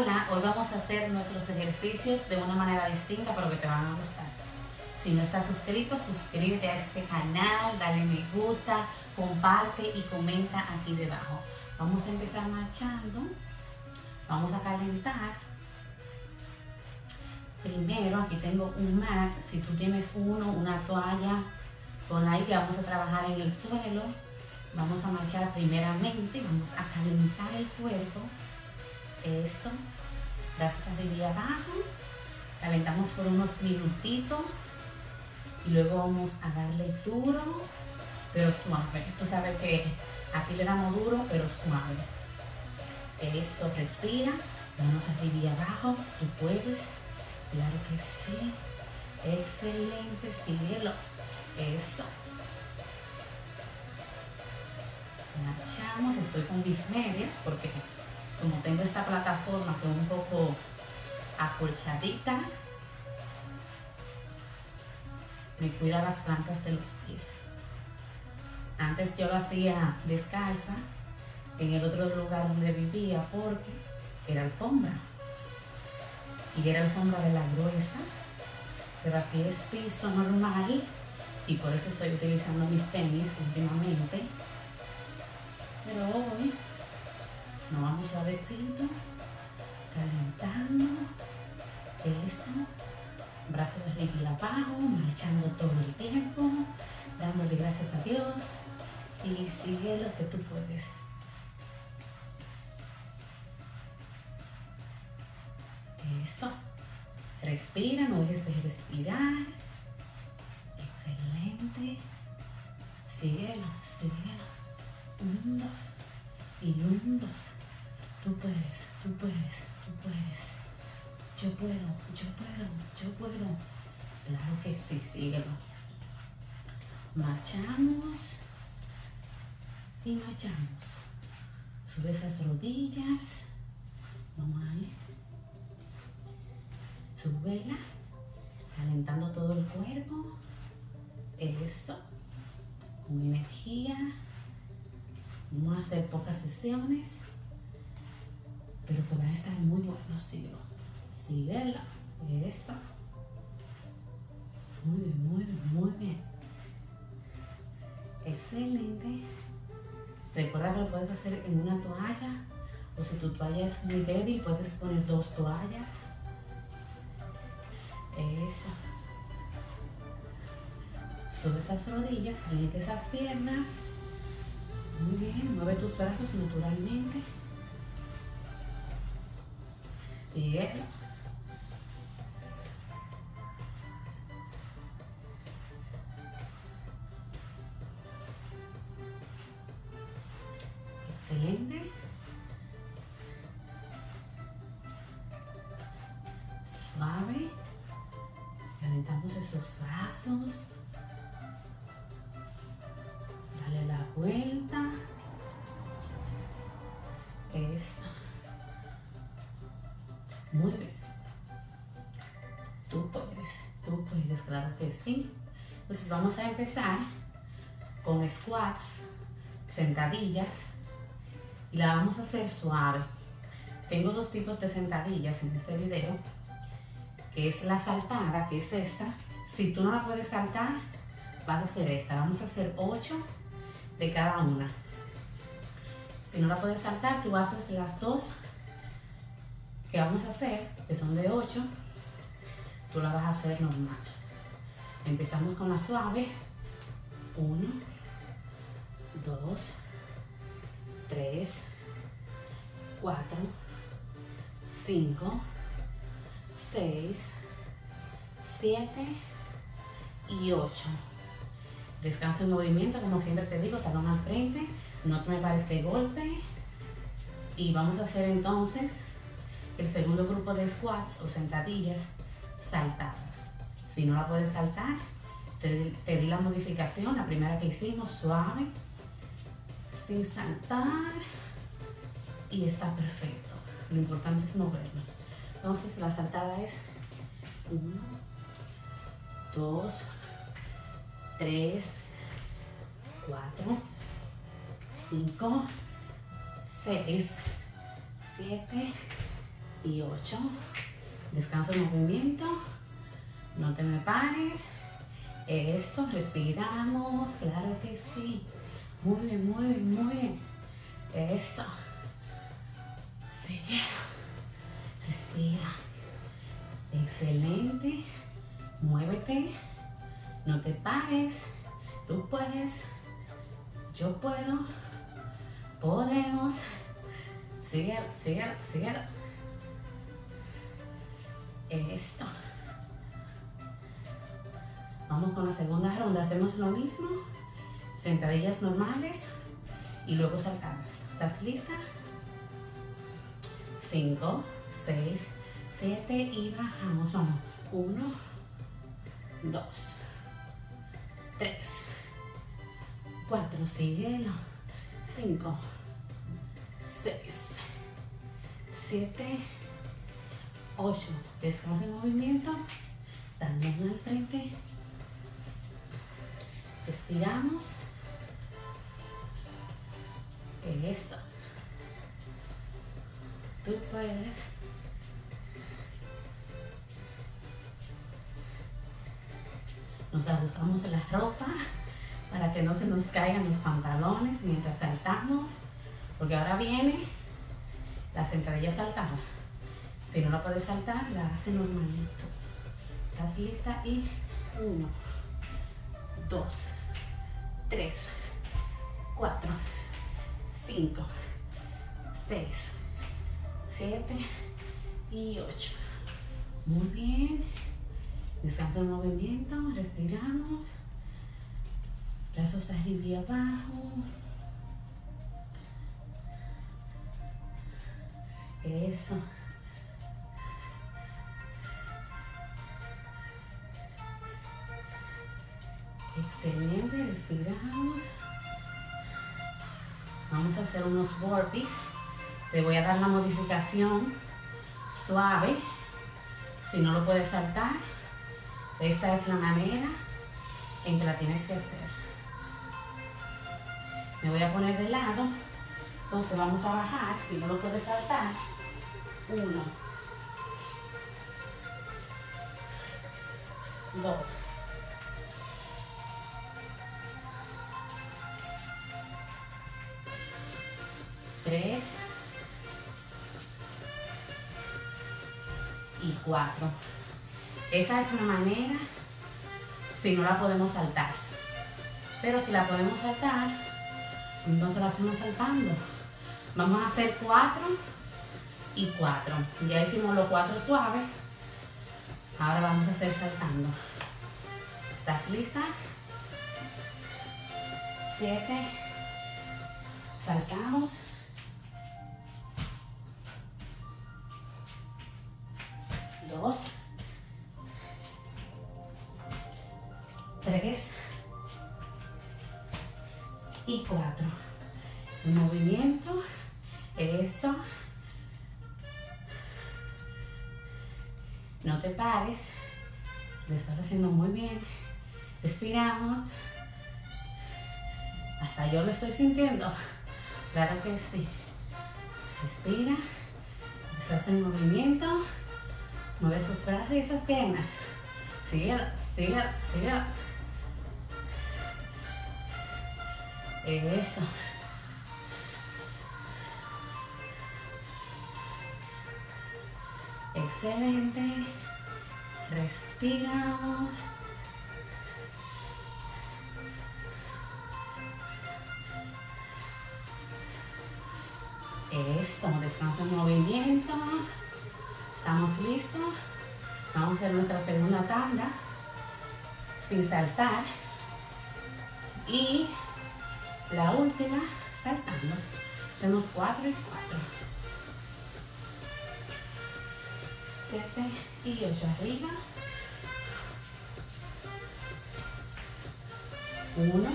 Hola, hoy vamos a hacer nuestros ejercicios de una manera distinta, pero que te van a gustar. Si no estás suscrito, suscríbete a este canal, dale me gusta, comparte y comenta aquí debajo. Vamos a empezar marchando. Vamos a calentar. Primero, aquí tengo un mat. Si tú tienes uno, una toalla, con ahí que vamos a trabajar en el suelo. Vamos a marchar primeramente, vamos a calentar el cuerpo eso. Brazos arriba y abajo. Calentamos por unos minutitos. Y luego vamos a darle duro, pero suave. Tú sabes que aquí le damos duro, pero suave. Eso, respira. Manos arriba y abajo. Tú puedes. Claro que sí. Excelente. Síguelo. Eso. Marchamos. Estoy con mis medias porque como tengo esta plataforma que es un poco acolchadita, me cuida las plantas de los pies. Antes yo lo hacía descalza en el otro lugar donde vivía porque era alfombra. Y era alfombra de la gruesa, pero aquí es piso normal y por eso estoy utilizando mis tenis últimamente. Pero hoy nos vamos suavecito, calentando. Eso. Brazos arriba y abajo, marchando todo el tiempo, dándole gracias a Dios y sigue lo que tú puedes. Eso. Respira, no dejes de respirar. Excelente. Síguelo, síguelo. Un, dos. Y un, dos. Tú puedes, tú puedes, tú puedes. Yo puedo, yo puedo, yo puedo. Claro que sí, síguelo. Marchamos y marchamos. Sube esas rodillas. Vamos ahí. Súbela. Calentando todo el cuerpo. Eso. Con energía. Vamos a hacer pocas sesiones pero que van a estar muy buenos, síguelo. Síguela. Eso. Muy bien, muy bien, muy bien. Excelente. Recuerda que lo puedes hacer en una toalla o si tu toalla es muy débil puedes poner dos toallas. Eso. Sube esas rodillas, caliente esas piernas. Muy bien, mueve tus brazos naturalmente. Bien. Excelente. Suave. Calentamos esos brazos. Tú puedes, tú puedes, claro que sí. Entonces vamos a empezar con squats, sentadillas, y la vamos a hacer suave. Tengo dos tipos de sentadillas en este video, que es la saltada, que es esta. Si tú no la puedes saltar, vas a hacer esta. Vamos a hacer 8 de cada una. Si no la puedes saltar, tú haces las dos que vamos a hacer, que son de 8, tú la vas a hacer normal. Empezamos con la suave. 1, 2, 3, 4, 5, 6, 7 y 8. Descansa el movimiento, como siempre te digo, talón al frente, no te me pares de golpe. Y vamos a hacer entonces el segundo grupo de squats o sentadillas saltadas. Si no la puedes saltar, te, di la modificación, la primera que hicimos, suave, sin saltar y está perfecto. Lo importante es movernos. Entonces la saltada es 1, 2, 3, 4, 5, 6, 7, y 8. Descanso en movimiento. No te me pares. Eso, respiramos. Claro que sí. Muy bien, muy bien, muy bien. Eso. Sigue. Respira. Excelente. Muévete. No te pares. Tú puedes. Yo puedo. Podemos. Sigue, sigue, sigue. Esto. Vamos con la segunda ronda. Hacemos lo mismo. Sentadillas normales y luego saltadas. ¿Estás lista? 5, 6, 7 y bajamos. Vamos. 1, 2, 3, 4, síguelo. 5, 6, 7, 8. Descansa en movimiento. Dando al frente. Respiramos. Eso. Tú puedes. Nos ajustamos la ropa para que no se nos caigan los pantalones mientras saltamos, porque ahora viene la sentadilla saltada. Si no la puedes saltar, la hace normalito. ¿Estás lista? Y uno, dos, tres, cuatro, cinco, seis, siete y ocho. Muy bien. Descansa el movimiento, respiramos. Brazos arriba y abajo. Eso. Excelente, respiramos. Vamos a hacer unos burpees. Le voy a dar la modificación suave. Si no lo puedes saltar, esta es la manera en que la tienes que hacer. Me voy a poner de lado. Entonces vamos a bajar. Si no lo puedes saltar, uno, dos, tres y cuatro. Esa es una manera si no la podemos saltar. Pero si la podemos saltar, entonces la hacemos saltando. Vamos a hacer cuatro y cuatro. Ya hicimos los cuatro suaves. Ahora vamos a hacer saltando. ¿Estás lista? Siete. Saltamos. Y cuatro. Movimiento. Eso. No te pares. Lo estás haciendo muy bien. Respiramos. Hasta yo lo estoy sintiendo. Claro que sí. Respira. Estás en movimiento. Mueve esos brazos y esas piernas. Sigue, sigue, sigue. Eso. Excelente. Respiramos. Esto, descansa en movimiento. Estamos listos. Vamos a hacer nuestra segunda tanda sin saltar. Y la última saltando. Hacemos cuatro y cuatro. Siete y ocho arriba. Uno.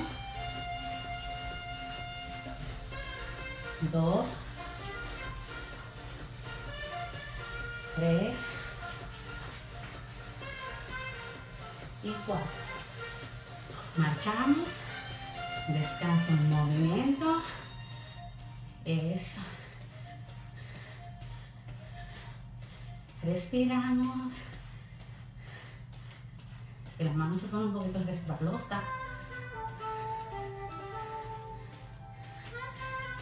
Dos. Tres. Y cuatro. Marchamos. Descanso en movimiento. Eso. Respiramos. Es que las manos se ponen un poquito resbalosas.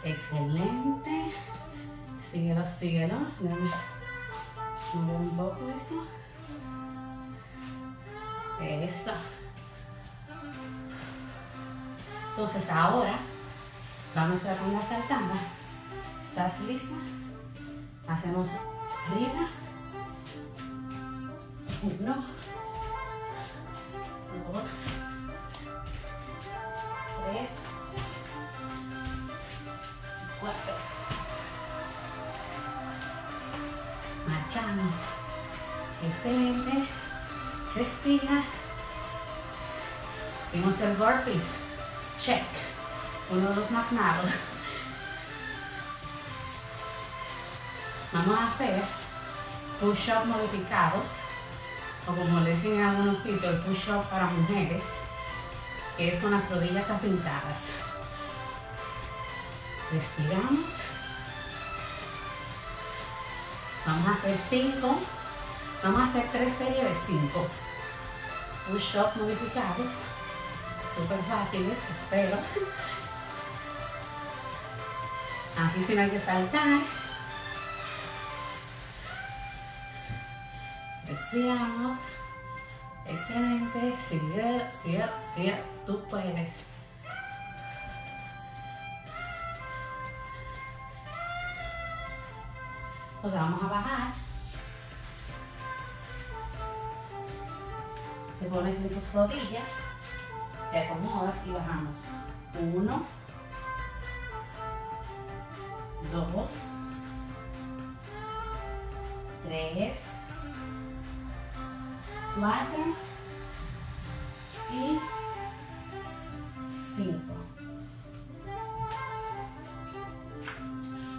Excelente. Síguelo, síguelo. Déjame mover un poco esto. Eso. Entonces ahora vamos a con la saltamba. ¿Estás lista? Hacemos arriba. Uno. Dos. Tres. Cuatro. Marchamos. Excelente. Respira. Hicimos el burpees. Check. Uno de los más malos. Vamos a hacer push-up modificados, o como le dicen en algunos sitios, el push-up para mujeres, que es con las rodillas afincadas. Respiramos. Vamos a hacer cinco. Vamos a hacer tres series de cinco. Push-up modificados. Súper fáciles, espero. Aquí sí no hay que saltar. Respiramos. Excelente. Sigue, sigue, sigue. Tú puedes. Entonces vamos a bajar. Te pones en tus rodillas, te acomodas y bajamos. Uno, dos, tres, cuatro y cinco.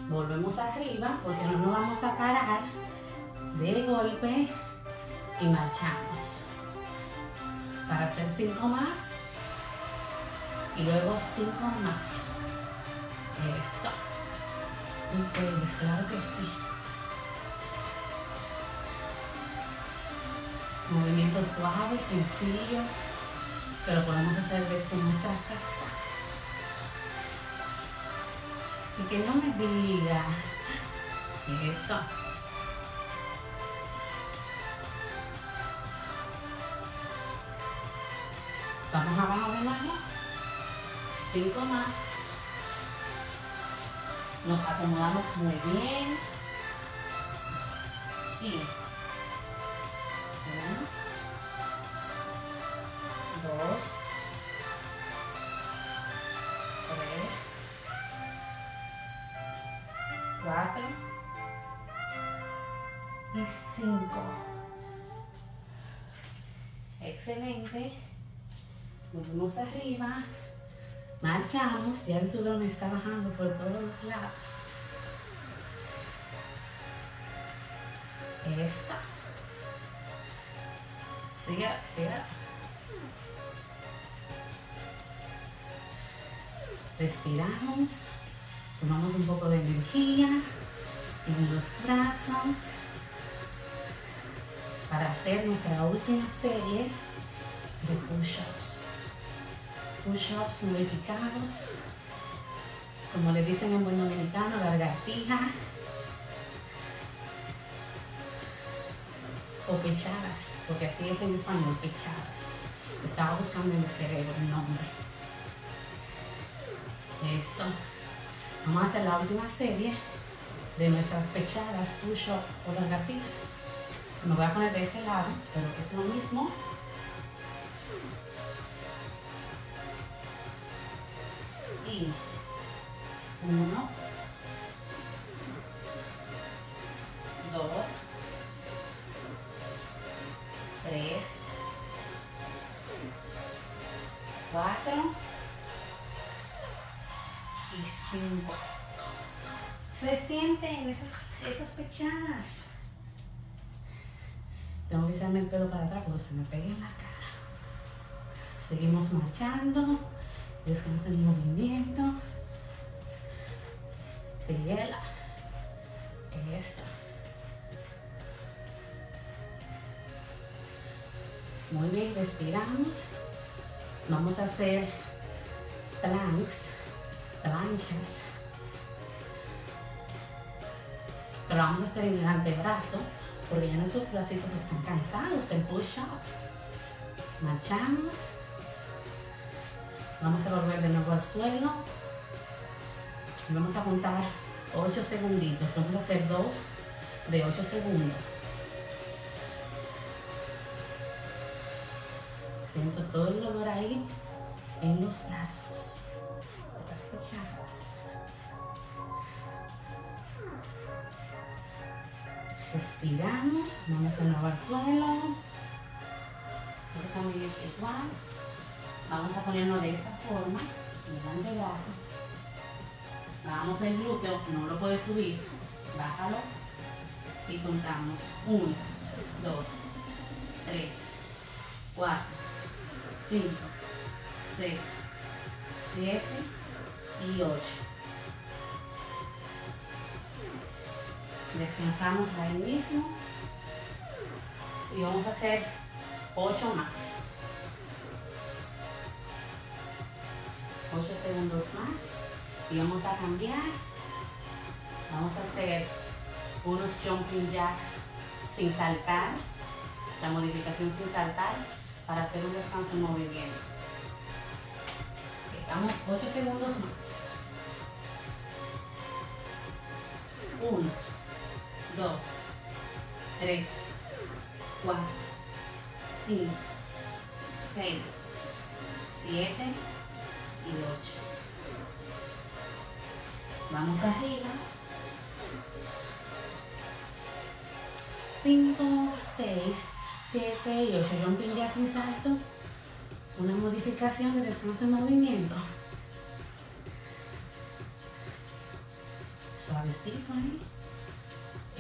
Volvemos arriba porque no nos vamos a parar de golpe y marchamos. Para hacer cinco más y luego cinco más. Eso. Ustedes, claro que sí. Movimientos suaves, sencillos, pero podemos hacer desde nuestra casa. Y que no me diga eso. Vamos abajo de nuevo. Cinco más. Nos acomodamos muy bien. Y uno, dos, tres, cuatro y cinco. Excelente. Volvemos arriba. Ya el sudor me está bajando por todos los lados. Eso. Sigue, sigue. Respiramos. Tomamos un poco de energía en los brazos para hacer nuestra última serie de push-ups. Push-ups modificados, como le dicen en buen dominicano, lagartija o pechadas, porque así es en español, pechadas. Estaba buscando en el cerebro el nombre. Eso. Vamos a hacer la última serie de nuestras pechadas, push-up o lagartijas. Me voy a poner de este lado, pero es lo mismo. Uno, dos, tres, cuatro y cinco. Se sienten esas, esas pechadas. Tengo que echarme el pelo para atrás porque se me pega en la cara. Seguimos marchando. Descansa el movimiento. Síguela. Eso. Muy bien, respiramos. Vamos a hacer planks, planchas. Pero vamos a hacer en el antebrazo porque ya nuestros bracitos están cansados del push-up. Marchamos. Vamos a volver de nuevo al suelo. Vamos a juntar 8 segunditos. Vamos a hacer dos de 8 segundos. Siento todo el dolor ahí en los brazos. Respiramos, vamos de nuevo al suelo. Eso también es igual. Vamos a ponerlo de esta forma, el antebrazo. Bajamos el glúteo, no lo puedes subir. Bájalo y contamos. 1, 2, 3, 4, 5, 6, 7 y 8. Descansamos ahí mismo y vamos a hacer 8 más. 8 segundos más y vamos a cambiar. Vamos a hacer unos jumping jacks sin saltar, la modificación sin saltar para hacer un descanso en movimiento. Damos 8 segundos más. 1, 2, 3, 4, 5, 6, 7 y 8. Vamos arriba. 5, 6, 7 y 8. Jumping ya sin salto. Una modificación de descanso en movimiento. Suavecito ahí.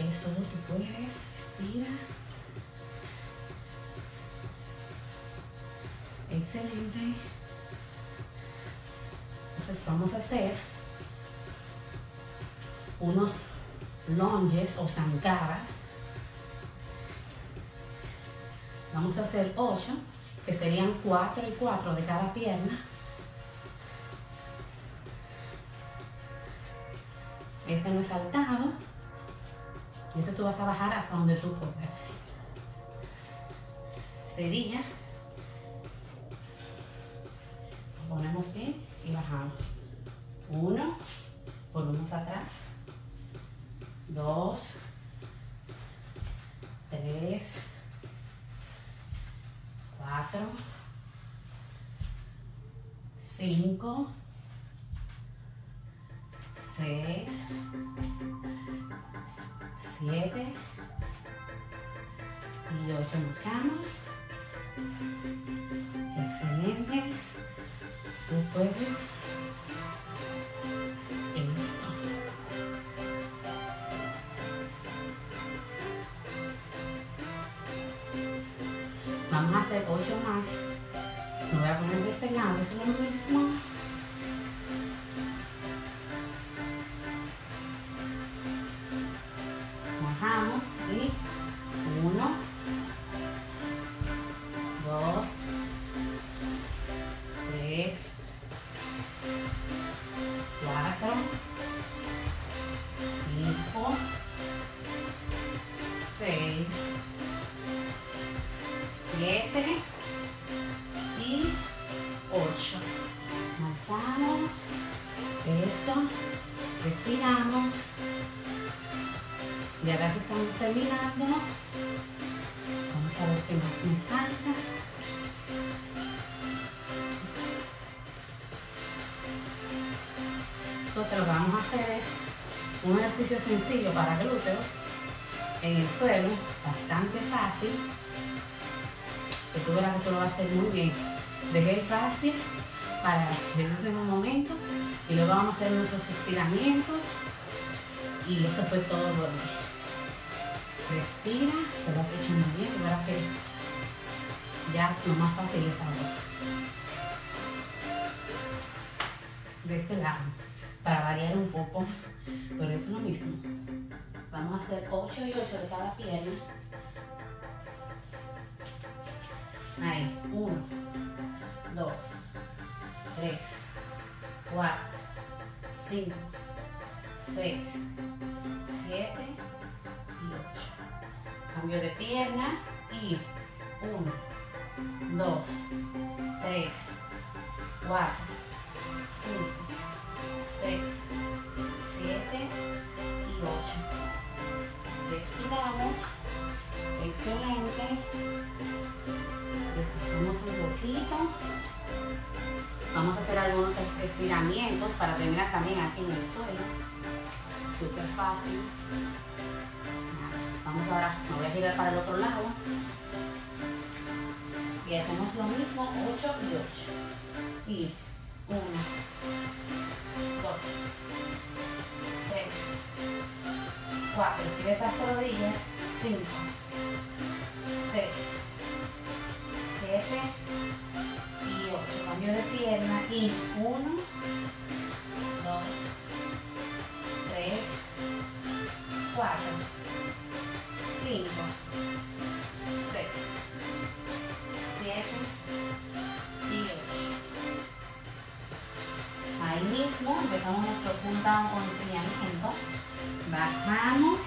Eso tú puedes. Respira. Excelente. Entonces vamos a hacer unos lunges o zancadas. Vamos a hacer 8, que serían 4 y 4 de cada pierna. Este no es saltado. Este tú vas a bajar hasta donde tú puedas. Sería, ponemos bien y bajamos. Uno, volvemos atrás. Dos, tres, cuatro, cinco, seis, siete y ocho. Luchamos. Excelente. Tú puedes. Listo. Vamos a hacer ocho más. Me voy a poner de este lado, es lo mismo. 6, 7 y 8. Marchamos. Eso. Respiramos. Y ahora sí estamos terminando. Vamos a ver qué más me falta. Entonces lo que vamos a hacer es un ejercicio sencillo para glúteos en el suelo, bastante fácil, que tú verás que tú lo vas a hacer muy bien. Dejé fácil para verlo en un momento y luego vamos a hacer nuestros estiramientos y eso fue todo por hoy. Respira, te lo has hecho muy bien, tú verás que ya lo más fácil es ahora. De este lado, para variar un poco, pero es lo mismo. Vamos a hacer 8 y 8 cada pierna. Ahí, 1, 2, 3, 4, 5, 6, 7 y 8. Cambio de pierna y 1, 2, 3, 4, Respiramos. Excelente. Deshacemos un poquito. Vamos a hacer algunos estiramientos para terminar también aquí en el suelo. Súper fácil. Vamos ahora, me voy a girar para el otro lado. Y hacemos lo mismo, 8 y 8. Y 1, 2, 3, 4. Sigue esas rodillas. 5, 6, 7 y 8. Cambio de pierna y 1, 2, 3, 4, 5, 6, 7 y 8. Ahí mismo empezamos nuestro punta con enfriamiento. Bajamos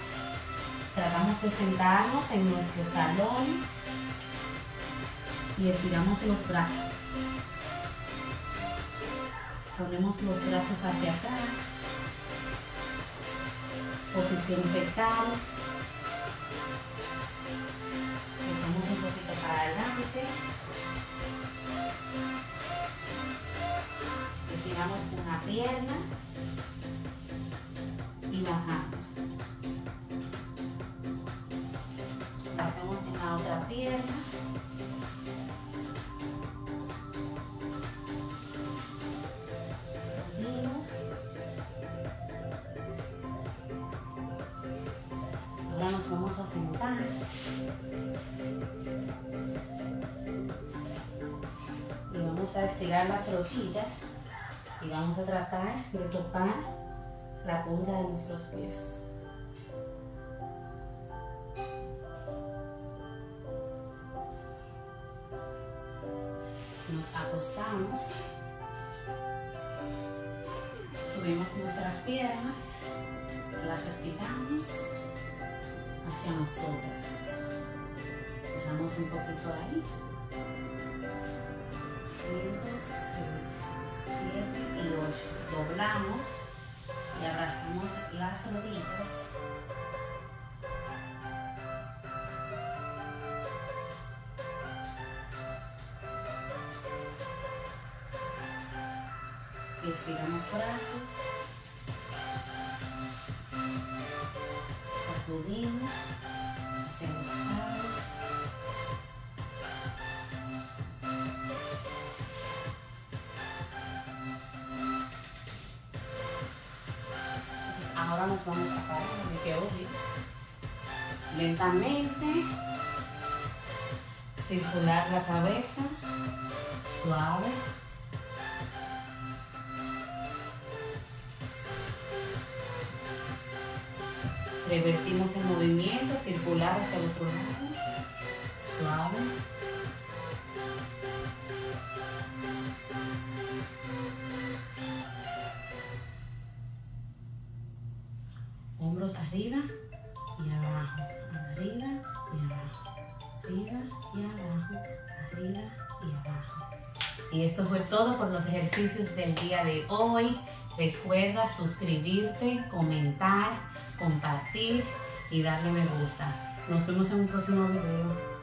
Tratamos de sentarnos en nuestros talones y estiramos los brazos. Ponemos los brazos hacia atrás. Posición fetal. Empezamos un poquito para adelante. Estiramos una pierna y bajamos. Pierna. Subimos. Ahora nos vamos a sentar. Y vamos a estirar las rodillas y vamos a tratar de tocar la punta de nuestros pies. Acostamos, subimos nuestras piernas, las estiramos hacia nosotras. Dejamos un poquito ahí. 5, 6, 7 y 8. Doblamos y abrazamos las rodillas brazos, sacudimos, hacemos paus. Ahora nos vamos a parar, me quedo Lentamente, circular la cabeza, suave. Revertimos el movimiento circular hacia el otro lado. Suave. Hombros arriba y abajo. Arriba y abajo. Arriba y abajo. Arriba y abajo. Y esto fue todo por los ejercicios del día de hoy. Recuerda suscribirte, comentar compartir y darle me gusta. Nos vemos en un próximo video.